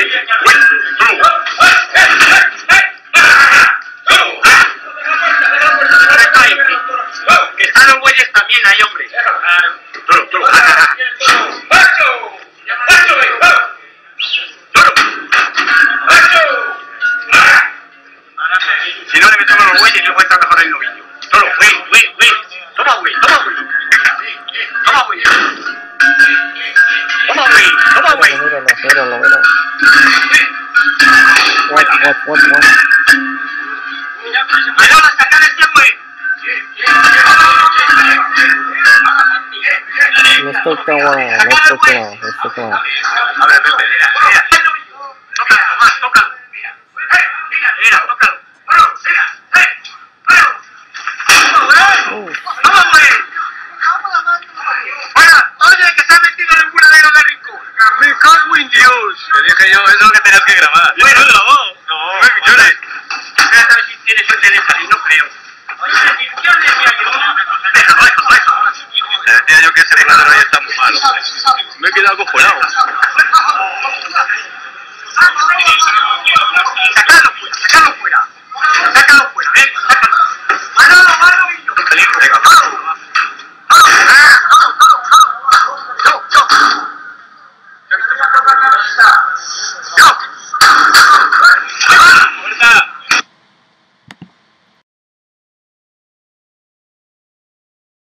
Que están los What, what, what, what? Let's take that one. Let's take that one. Let's take that one. A ver, Pepe, mira, mira. Tócalo, Tomás, tócalo. Mira, mira, tócalo. Mira, ¡Vamos, güey! ¡Fuera! ¡Oye, que se ha metido en el buradero de Rico! Me cago en Dios. Te dije yo, eso es lo que tenías que grabar. Bueno, no. No, no millones. No creo. ¿qué decía yo? Te decía yo que ese cuadro ahí está muy malo. Me he quedado acojonado. Sacalo fuera, sacalo fuera. Sácalo fuera.